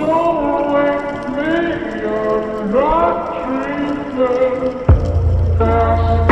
Don't wake me, I'm not dreaming.